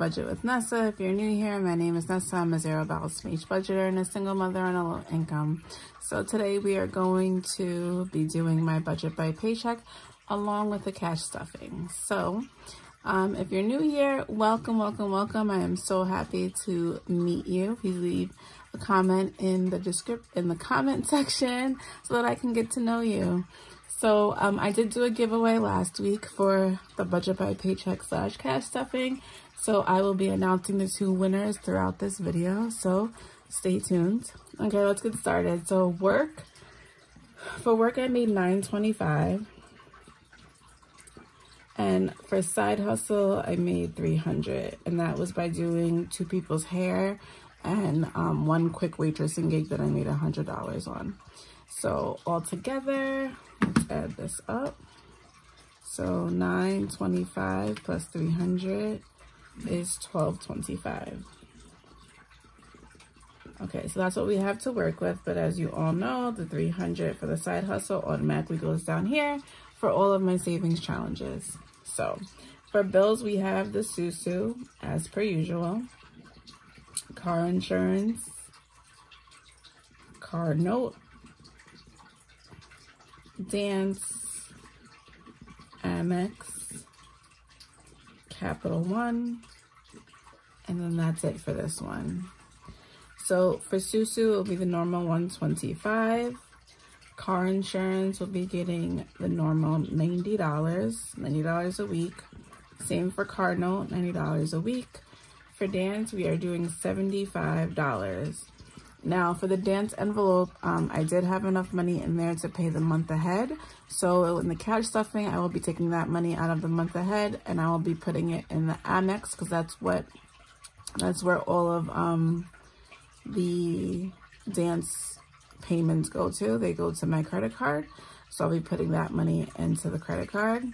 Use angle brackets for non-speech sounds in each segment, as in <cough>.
Budget with Nessa. If you're new here, my name is Nessa. I'm a zero balance each budgeter and a single mother on a low income. So today we are going to be doing my budget by paycheck along with the cash stuffing. So um, if you're new here, welcome, welcome, welcome. I am so happy to meet you. Please leave a comment in the description in the comment <laughs> section so that I can get to know you. So um, I did do a giveaway last week for the budget by paycheck slash cash stuffing. So I will be announcing the two winners throughout this video. So stay tuned. Okay, let's get started. So work, for work I made 925 and for side hustle I made 300 and that was by doing two people's hair and um, one quick waitressing gig that I made $100 on. So all together, let's add this up. So 925 plus 300 is 1225. Okay, so that's what we have to work with. But as you all know, the 300 for the side hustle automatically goes down here for all of my savings challenges. So for bills, we have the Susu as per usual, car insurance, car note, Dance, Amex, Capital One, and then that's it for this one. So for Susu, it'll be the normal 125 Car insurance will be getting the normal $90, $90 a week. Same for car note, $90 a week. For dance, we are doing $75. Now for the dance envelope, um, I did have enough money in there to pay the month ahead. So in the cash stuffing, I will be taking that money out of the month ahead and I will be putting it in the Amex because that's what, that's where all of um, the dance payments go to. They go to my credit card. So I'll be putting that money into the credit card.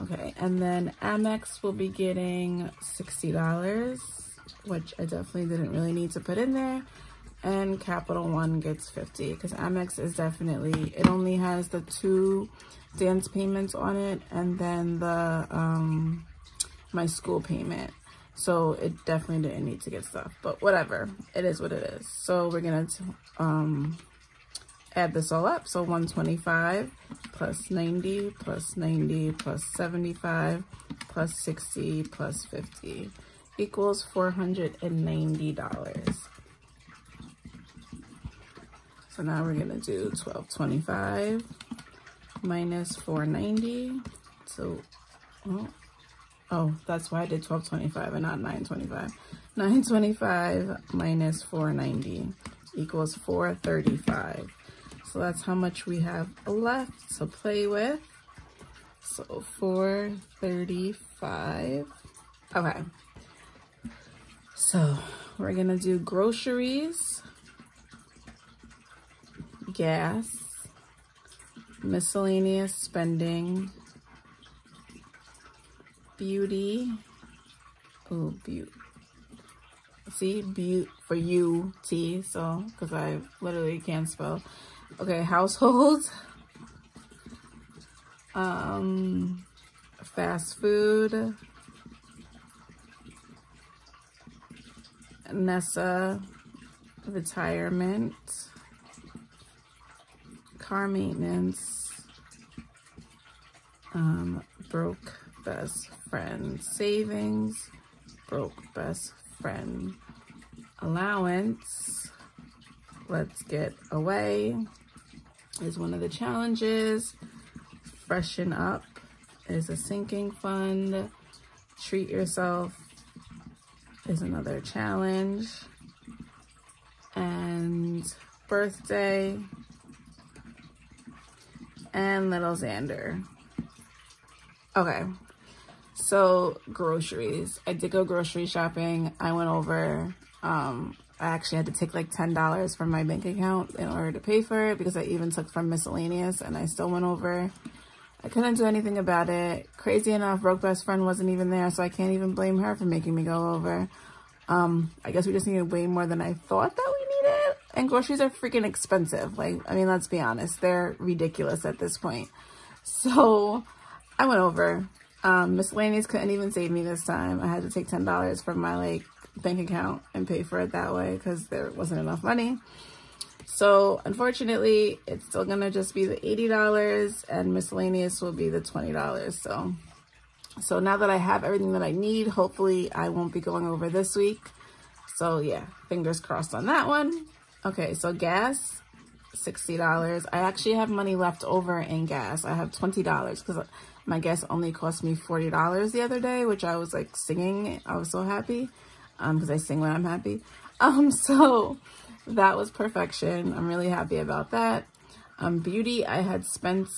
Okay, and then Amex will be getting $60, which I definitely didn't really need to put in there and Capital One gets 50 because Amex is definitely, it only has the two dance payments on it and then the, um, my school payment. So it definitely didn't need to get stuff, but whatever, it is what it is. So we're gonna, um, add this all up. So 125 plus 90 plus 90 plus 75 plus 60 plus 50 equals $490. Now we're gonna do 1225 minus 490. So, oh, oh, that's why I did 1225 and not 925. 925 minus 490 equals 435. So that's how much we have left to play with. So 435. Okay. So we're gonna do groceries gas, miscellaneous spending, beauty, oh, beauty. See, beauty for you, T, so, because I literally can't spell. Okay, <laughs> household, um, fast food, Nessa, retirement, maintenance, um, broke best friend savings, broke best friend allowance, let's get away is one of the challenges, freshen up is a sinking fund, treat yourself is another challenge, and birthday and little Xander. Okay, so groceries. I did go grocery shopping. I went over, um, I actually had to take like $10 from my bank account in order to pay for it because I even took from miscellaneous and I still went over. I couldn't do anything about it. Crazy enough, broke best friend wasn't even there, so I can't even blame her for making me go over. Um, I guess we just needed way more than I thought that. And groceries are freaking expensive. Like, I mean, let's be honest. They're ridiculous at this point. So I went over Um, miscellaneous couldn't even save me this time. I had to take $10 from my like bank account and pay for it that way because there wasn't enough money. So unfortunately, it's still gonna just be the $80 and miscellaneous will be the $20. So, so now that I have everything that I need, hopefully I won't be going over this week. So yeah, fingers crossed on that one. Okay, so gas, $60. I actually have money left over in gas. I have $20 because my gas only cost me $40 the other day, which I was like singing. I was so happy because um, I sing when I'm happy. <laughs> Um, so that was perfection. I'm really happy about that. Um, beauty, I had spent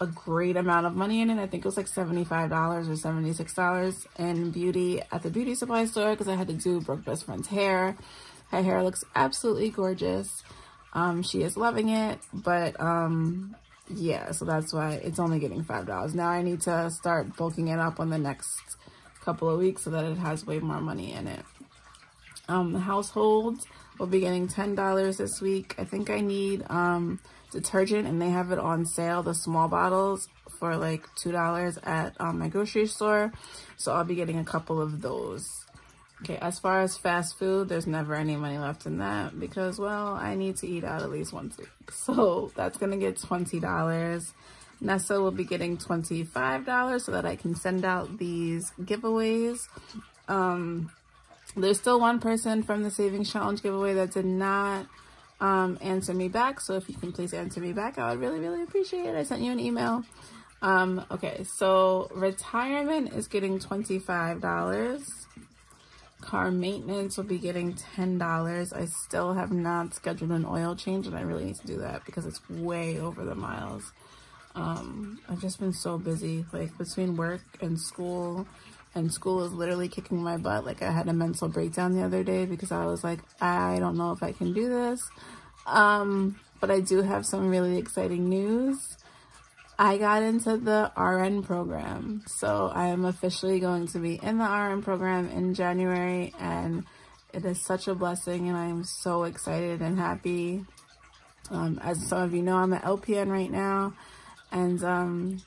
a great amount of money in it. I think it was like $75 or $76 in beauty at the beauty supply store because I had to do Broke Best Friend's hair. Her hair looks absolutely gorgeous. Um, she is loving it, but um, yeah, so that's why it's only getting $5. Now I need to start bulking it up on the next couple of weeks so that it has way more money in it. Um, the household will be getting $10 this week. I think I need um, detergent and they have it on sale, the small bottles for like $2 at um, my grocery store. So I'll be getting a couple of those. Okay, as far as fast food, there's never any money left in that because, well, I need to eat out at least once a week. <laughs> So that's going to get $20. Nessa will be getting $25 so that I can send out these giveaways. Um, there's still one person from the Savings Challenge giveaway that did not um, answer me back. So if you can please answer me back, I would really, really appreciate it. I sent you an email. Um, okay, so retirement is getting $25. Car maintenance will be getting $10. I still have not scheduled an oil change and I really need to do that because it's way over the miles. Um, I've just been so busy, like between work and school and school is literally kicking my butt. Like I had a mental breakdown the other day because I was like, I don't know if I can do this. Um, but I do have some really exciting news. I got into the RN program. So I am officially going to be in the RN program in January and it is such a blessing and I am so excited and happy. Um, as some of you know, I'm an LPN right now and um,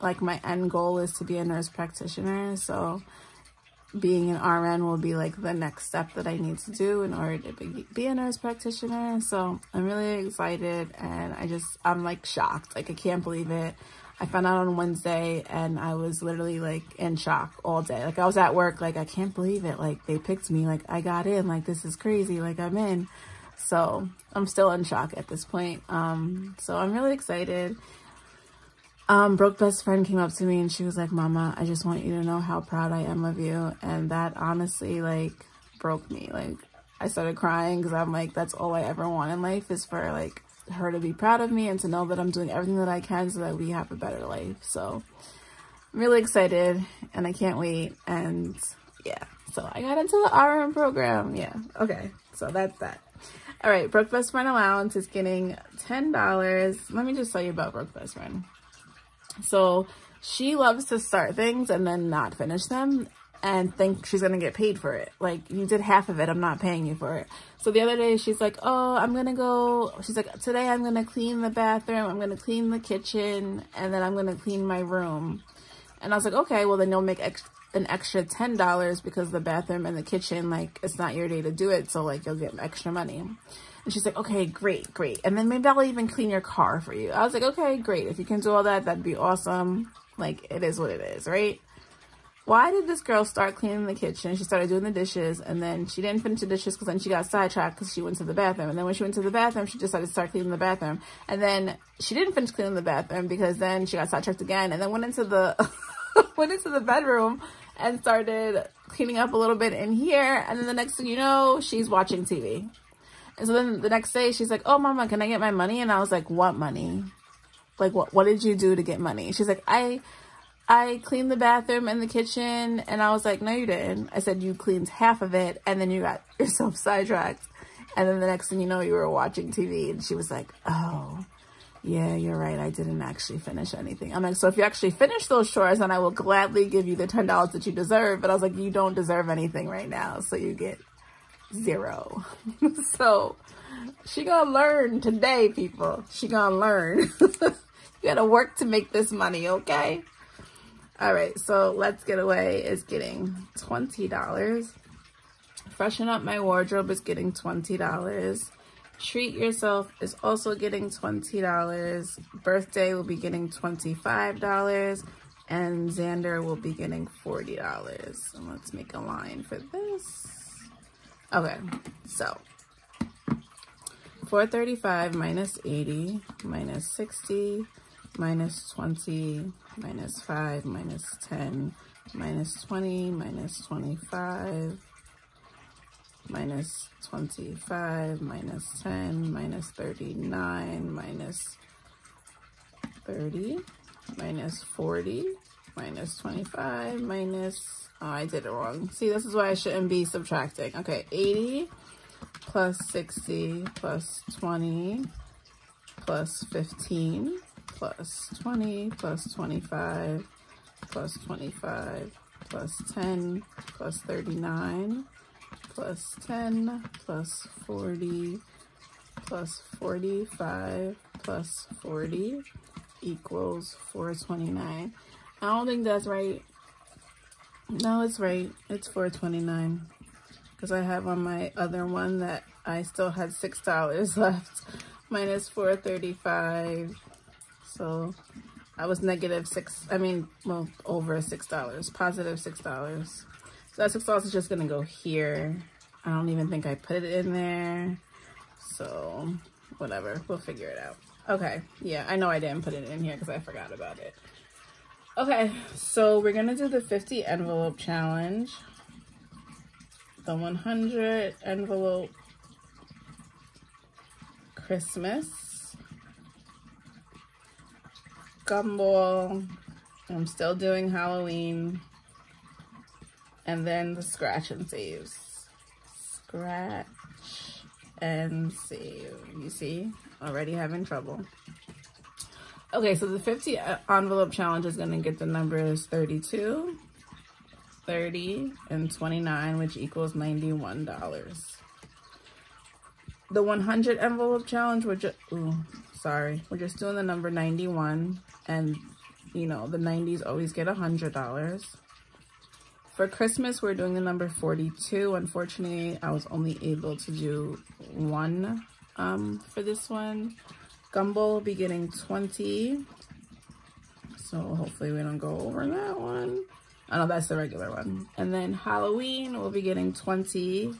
like my end goal is to be a nurse practitioner. So being an RN will be like the next step that I need to do in order to be, be a nurse practitioner. So I'm really excited and I just, I'm like shocked. Like I can't believe it. I found out on Wednesday and I was literally like in shock all day. Like I was at work, like I can't believe it. Like they picked me, like I got in, like this is crazy, like I'm in. So I'm still in shock at this point. Um, so I'm really excited. Um, Broke best friend came up to me and she was like, Mama, I just want you to know how proud I am of you. And that honestly, like, broke me. Like, I started crying because I'm like, that's all I ever want in life is for, like, her to be proud of me and to know that I'm doing everything that I can so that we have a better life. So, I'm really excited and I can't wait. And, yeah. So, I got into the RN program. Yeah. Okay. So, that's that. All right. Broke Best Friend Allowance is getting $10. Let me just tell you about Broke Best Friend. So she loves to start things and then not finish them and think she's going to get paid for it. Like, you did half of it. I'm not paying you for it. So the other day, she's like, oh, I'm going to go. She's like, today I'm going to clean the bathroom. I'm going to clean the kitchen. And then I'm going to clean my room. And I was like, okay, well, then you'll make ex an extra $10 because the bathroom and the kitchen, like, it's not your day to do it. So, like, you'll get extra money. And she's like, okay, great, great. And then maybe I'll even clean your car for you. I was like, okay, great. If you can do all that, that'd be awesome. Like, it is what it is, right? Why did this girl start cleaning the kitchen? She started doing the dishes, and then she didn't finish the dishes because then she got sidetracked because she went to the bathroom. And then when she went to the bathroom, she decided to start cleaning the bathroom. And then she didn't finish cleaning the bathroom because then she got sidetracked again, and then went into the <laughs> went into the bedroom and started cleaning up a little bit in here. And then the next thing you know, she's watching TV. And so then the next day she's like, oh, mama, can I get my money? And I was like, what money? Like, what, what did you do to get money? She's like, I, I cleaned the bathroom and the kitchen. And I was like, no, you didn't. I said, you cleaned half of it. And then you got <laughs> yourself sidetracked. And then the next thing you know, you were watching TV. And she was like, oh, yeah, you're right. I didn't actually finish anything. I'm like, so if you actually finish those chores, then I will gladly give you the $10 that you deserve. But I was like, you don't deserve anything right now. So you get zero. <laughs> so she gonna learn today, people. She gonna learn. <laughs> you gotta work to make this money, okay? All right, so Let's Get Away is getting $20. Freshen Up My Wardrobe is getting $20. Treat Yourself is also getting $20. Birthday will be getting $25. And Xander will be getting $40. And let's make a line for this. Okay, so 435 minus 80 minus 60 minus 20 minus 5 minus 10 minus 20 minus 25 minus 25 minus 10 minus 39 minus 30 minus 40 minus 25 minus oh I did it wrong. See this is why I shouldn't be subtracting. Okay 80 plus 60 plus 20 plus 15 plus 20 plus 25 plus 25 plus 10 plus 39 plus 10 plus 40 plus 45 plus 40 equals 429. I don't think that's right. No, it's right. It's 429 because I have on my other one that I still had $6 <laughs> left minus 435 so I was negative six, I mean, well, over $6, positive $6. That $6 is just gonna go here. I don't even think I put it in there. So whatever, we'll figure it out. Okay, yeah, I know I didn't put it in here because I forgot about it. Okay, so we're gonna do the 50 envelope challenge. The 100 envelope Christmas gumball. I'm still doing Halloween. And then the scratch and saves. Scratch and save. You see? Already having trouble. Okay, so the 50 envelope challenge is to get the numbers 32, 30, and 29, which equals $91. The 100 envelope challenge, which, ooh, sorry, we're just doing the number 91 and you know the 90s always get a hundred dollars for Christmas we're doing the number 42 unfortunately I was only able to do one um, for this one. Gumball will be getting 20 so hopefully we don't go over that one. I know that's the regular one. And then Halloween we'll be getting 20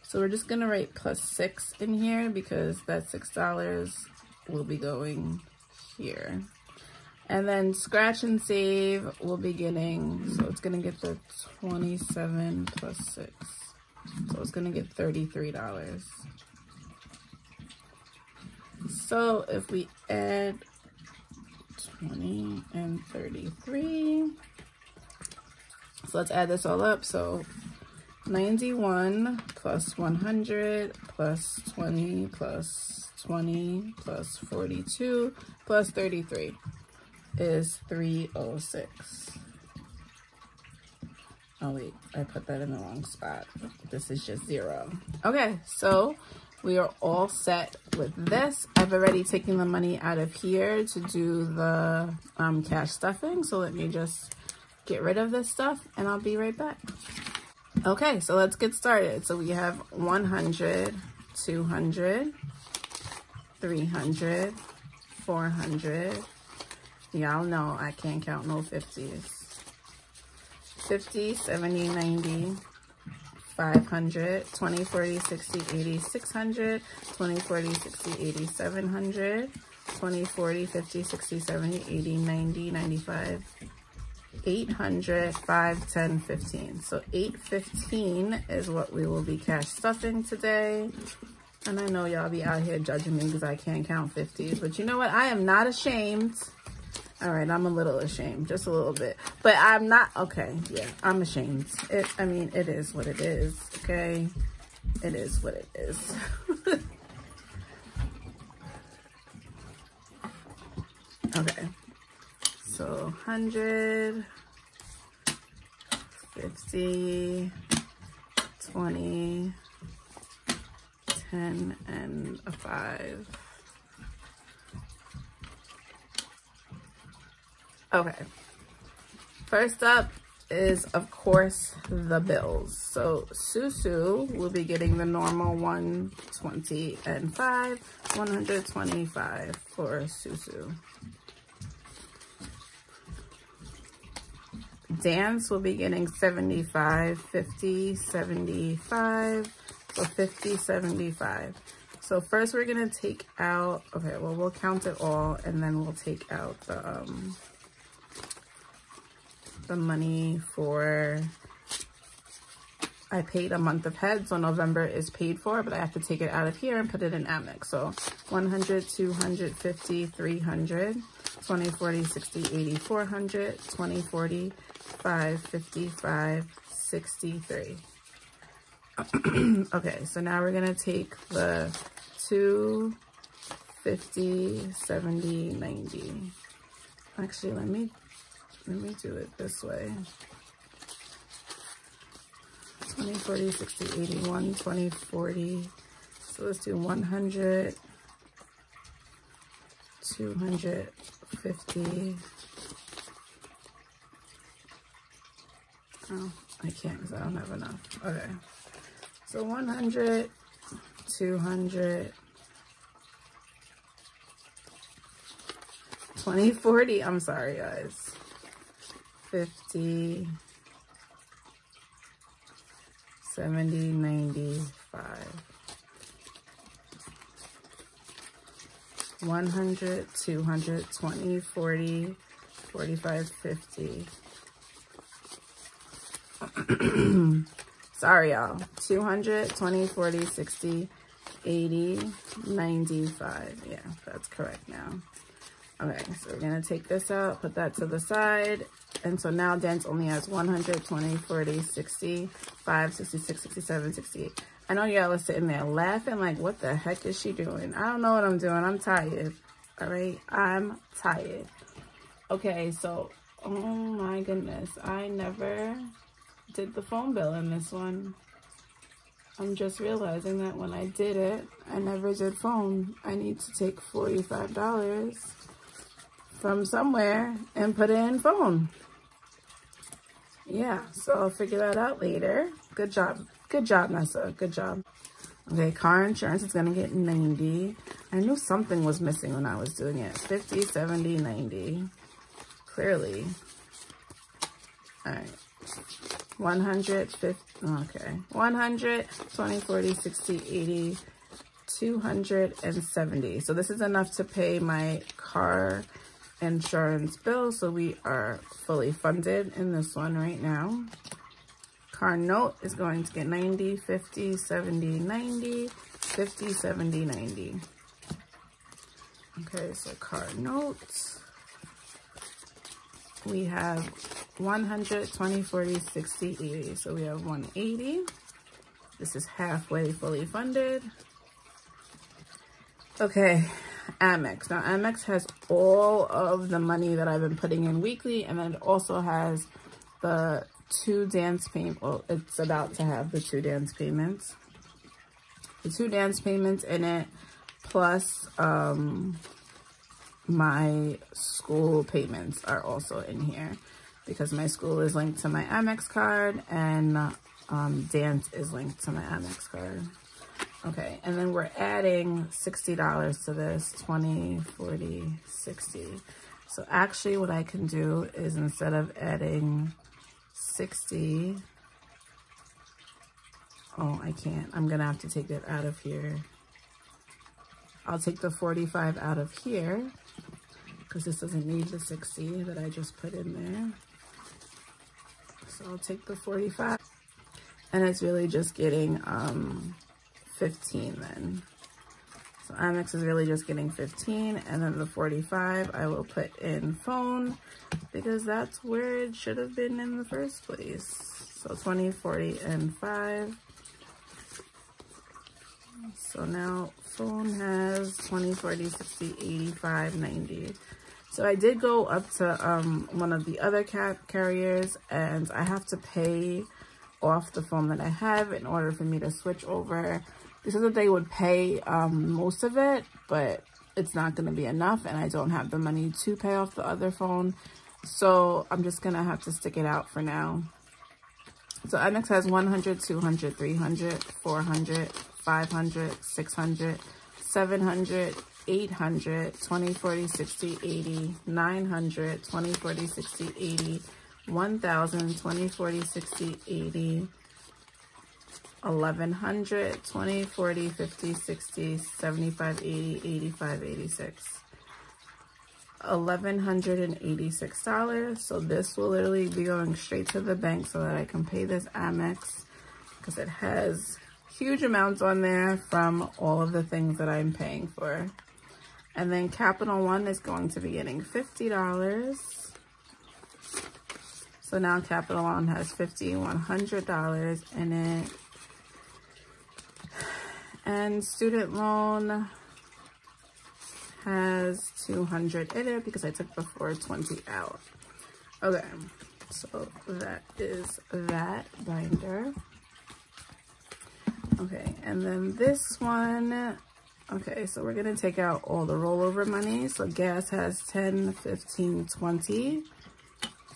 so we're just gonna write plus six in here because that six dollars will be going here. And then scratch and save will be getting, so it's gonna get the 27 plus six. So it's gonna get $33. So if we add 20 and 33, so let's add this all up. So 91 plus 100 plus 20 plus 20 plus 42 plus 33 is 306. Oh wait, I put that in the wrong spot. This is just zero. Okay, so we are all set with this. I've already taken the money out of here to do the um, cash stuffing. So let me just get rid of this stuff and I'll be right back. Okay, so let's get started. So we have 100, 200, 300, 400. Y'all know I can't count no 50s. 50, 70, 90, 500, 20, 40, 60, 80, 600, 20, 40, 60, 80, 700, 20, 40, 50, 60, 70, 80, 90, 95, 800, 5, 10, 15. So 815 is what we will be cash stuffing today. And I know y'all be out here judging me because I can't count 50s. But you know what? I am not ashamed. All right, I'm a little ashamed, just a little bit. But I'm not, okay, yeah, I'm ashamed. It, I mean, it is what it is, okay? It is what it is. <laughs> okay, so 100, 50, 20, 10 and a 5. Okay. First up is, of course, the bills. So Susu will be getting the normal 120 and 5, 125 for Susu. Dance will be getting 75, 50, 75, so 50, 75. So first we're gonna take out, okay, well, we'll count it all and then we'll take out the, um, the money for, I paid a month ahead, so November is paid for, but I have to take it out of here and put it in Amex. So 100, 250, 300, 20, 40, 60, 80, 400, 20, 40, 5, 55, 63. <clears throat> okay, so now we're gonna take the 2, 50, 70, 90. Actually, let me let me do it this way. 20, 40, 60, 81, 20, 40. So let's do 100, 250. Oh, I can't because I don't have enough. Okay. So 100, 200, 20, 40. I'm sorry, guys. 50, 70, 95. 100, 200, 20, 40, 45, 50. <clears throat> Sorry, y'all. 200, 20, 40, 60, 80, 95. Yeah, that's correct now. Okay, so we're going to take this out, put that to the side, and so now Dance only has 100, 20, 40, 60, 5, 66, 67, 68. I know y'all are sitting there laughing like, what the heck is she doing? I don't know what I'm doing. I'm tired. All right. I'm tired. Okay. So, oh my goodness. I never did the phone bill in this one. I'm just realizing that when I did it, I never did phone. I need to take $45 from somewhere and put in phone yeah, so I'll figure that out later. Good job. Good job, Nessa. Good job. Okay, car insurance is going to get 90. I knew something was missing when I was doing it. 50, 70, 90. Clearly. All right. 150, okay. 100, 20, 40, 60, 80, 270. So this is enough to pay my car insurance bill. So we are fully funded in this one right now. Car note is going to get 90, 50, 70, 90, 50, 70, 90. Okay, so car notes. We have 100, 20, 40, 60, 80. So we have 180. This is halfway fully funded. Okay, Amex. Now, Amex has all of the money that I've been putting in weekly, and then it also has the two dance payments. Well, it's about to have the two dance payments. The two dance payments in it, plus um, my school payments are also in here because my school is linked to my Amex card and um, dance is linked to my Amex card. Okay, and then we're adding $60 to this, 20, 40, 60. So actually what I can do is instead of adding 60, oh, I can't. I'm gonna have to take it out of here. I'll take the 45 out of here because this doesn't need the 60 that I just put in there. So I'll take the 45 and it's really just getting, um, 15 then. So Amex is really just getting 15 and then the 45 I will put in phone because that's where it should have been in the first place. So 20, 40, and 5. So now phone has 20, 40, 60, 85, 90. So I did go up to um, one of the other cap carriers and I have to pay off the phone that I have in order for me to switch over they said that they would pay um, most of it, but it's not going to be enough and I don't have the money to pay off the other phone. So I'm just gonna have to stick it out for now. So Amex has 100, 200, 300, 400, 500, 600, 700, 800, 20, 40, 60, 80, 900, 20, 40, 60, 80, 1000, 20, 40, 60, 80, 1100, 20, 40, 50, 60, 75, 80, 85, 86. $1,186. So this will literally be going straight to the bank so that I can pay this Amex because it has huge amounts on there from all of the things that I'm paying for. And then Capital One is going to be getting $50. So now Capital One has $50, $100 in it. And student loan has 200 in it because I took the 420 out. Okay, so that is that binder. Okay, and then this one, okay, so we're gonna take out all the rollover money. So gas has 10, 15, 20,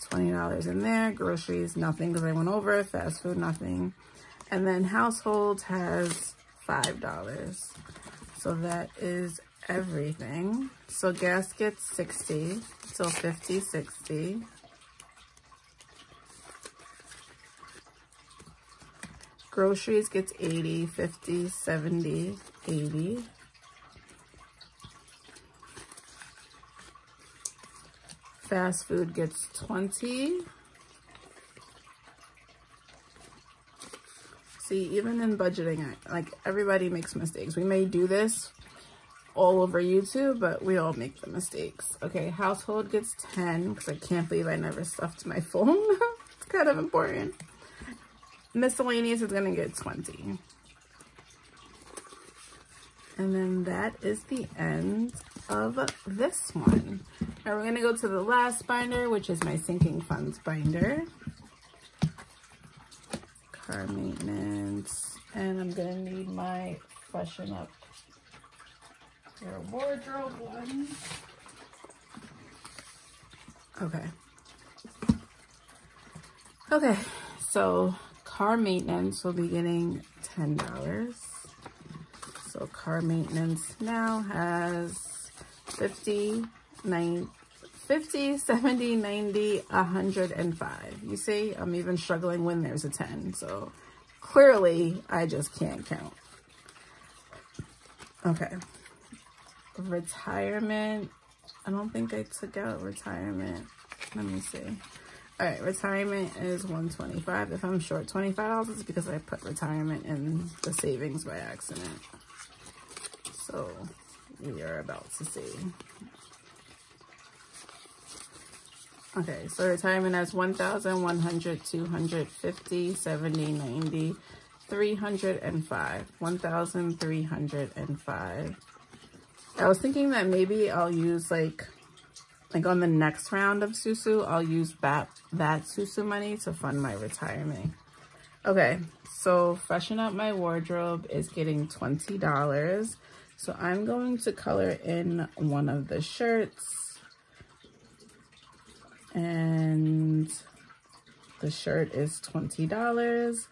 $20 in there. Groceries, nothing because I went over. Fast food, nothing. And then household has $5. So that is everything. So gas gets 60, so 50, 60. Groceries gets 80, 50, 70, 80. Fast food gets 20. See, even in budgeting, like everybody makes mistakes. We may do this all over YouTube, but we all make the mistakes. Okay, household gets 10 because I can't believe I never stuffed my <laughs> phone. it's kind of important. Miscellaneous is going to get 20. And then that is the end of this one. Now we're going to go to the last binder, which is my sinking funds binder car maintenance. And I'm gonna need my freshen up your wardrobe one. Okay. Okay, so car maintenance will be getting $10. So car maintenance now has 50, 90, 50, 70, 90, 105. You see, I'm even struggling when there's a 10. So clearly I just can't count. Okay. Retirement. I don't think I took out retirement. Let me see. All right, retirement is 125. If I'm short 25, it's because I put retirement in the savings by accident. So we are about to see. Okay, so retirement has 1,000, 100, 250, 70, 90, 305. 1,305. I was thinking that maybe I'll use like, like on the next round of Susu, I'll use that, that Susu money to fund my retirement. Okay, so freshen up my wardrobe is getting $20. So I'm going to color in one of the shirts and the shirt is $20.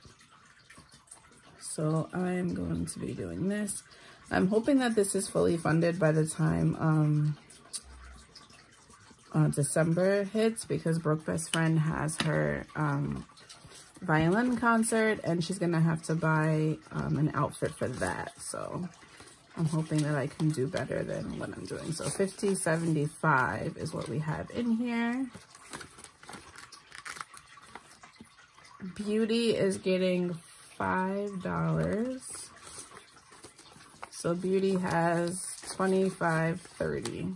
So I'm going to be doing this. I'm hoping that this is fully funded by the time um, uh, December hits because Broke Best Friend has her um, violin concert and she's going to have to buy um, an outfit for that. So I'm hoping that I can do better than what I'm doing. So 50, 75 is what we have in here. Beauty is getting $5. So Beauty has 25 30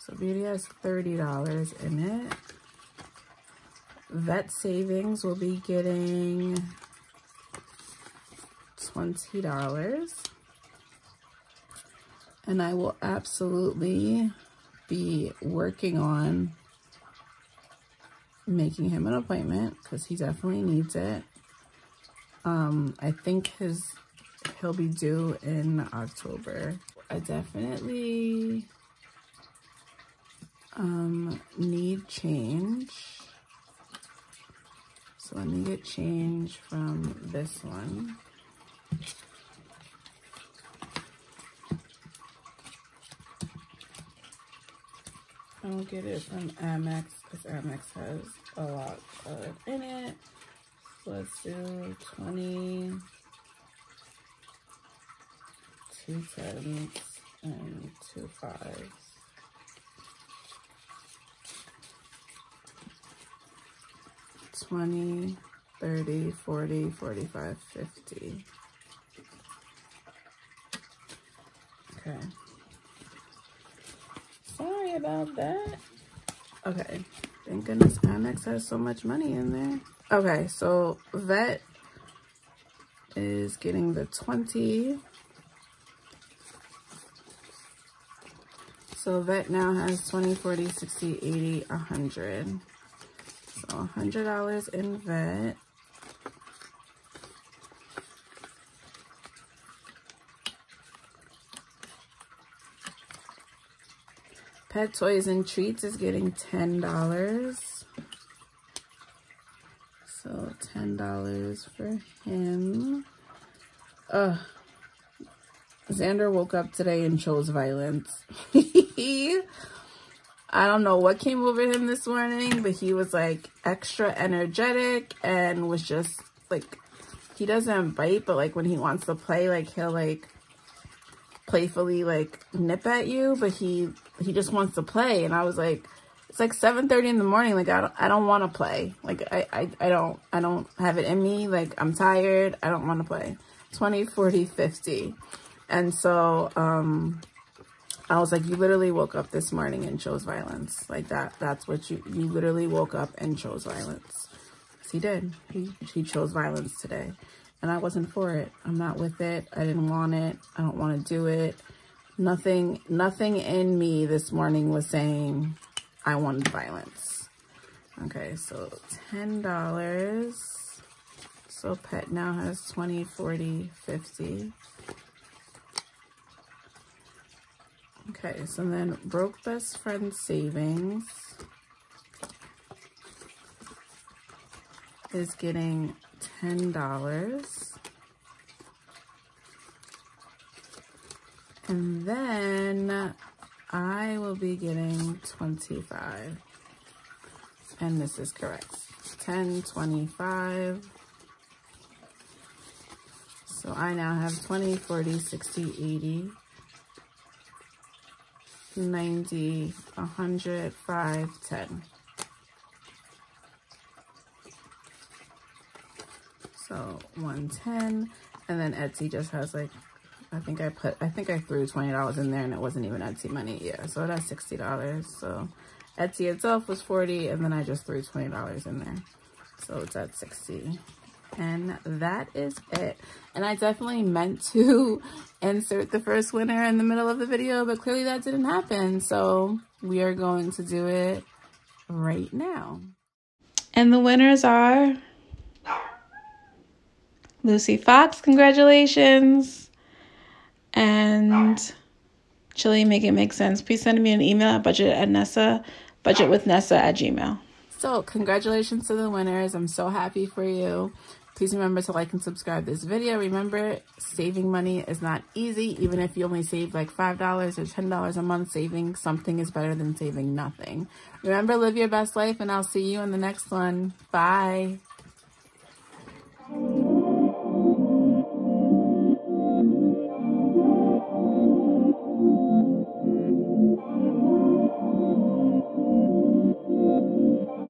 So Beauty has $30 in it. Vet Savings will be getting $20. And I will absolutely be working on making him an appointment because he definitely needs it. Um, I think his he'll be due in October. I definitely um, need change. So let me get change from this one. I'll get it from Amex because Amex has a lot of in it. So let's do 20, two tens, and two fives. Twenty, thirty, forty, forty-five, fifty. Okay. Sorry about that. Okay. Thank goodness Amex has so much money in there. Okay, so vet is getting the 20. So vet now has 20, 40, 60, 80, 100. So $100 in vet. Pet Toys and Treats is getting $10. So $10 for him. Ugh. Xander woke up today and chose violence. <laughs> I don't know what came over him this morning, but he was like extra energetic and was just like, he doesn't bite, but like when he wants to play, like he'll like playfully like nip at you, but he he just wants to play. And I was like, it's like 7:30 in the morning. Like I don't I don't want to play. Like I, I I don't I don't have it in me. Like I'm tired. I don't want to play. 20, 40, 50. And so um I was like, you literally woke up this morning and chose violence. Like that that's what you you literally woke up and chose violence. he did. He he chose violence today and I wasn't for it. I'm not with it. I didn't want it. I don't want to do it. Nothing, nothing in me this morning was saying I wanted violence. Okay, so $10. So pet now has 20, 40, 50. Okay, so then broke best friend savings is getting $10. And then I will be getting 25. And this is correct. 10, 25. So I now have 20, 40, 60, 80, 90, 100, 5, 10. So 110. And then Etsy just has like, I think I put, I think I threw $20 in there and it wasn't even Etsy money. Yeah, so that's $60. So Etsy itself was 40 and then I just threw $20 in there. So it's at 60 and that is it and i definitely meant to <laughs> insert the first winner in the middle of the video but clearly that didn't happen so we are going to do it right now and the winners are Lucy Fox, congratulations. And Chili Make It Make Sense. Please send me an email at budget at Nessa, budget with Nessa at Gmail. So congratulations to the winners. I'm so happy for you. Please remember to like and subscribe this video. Remember, saving money is not easy. Even if you only save like $5 or $10 a month, saving something is better than saving nothing. Remember, live your best life, and I'll see you in the next one. Bye.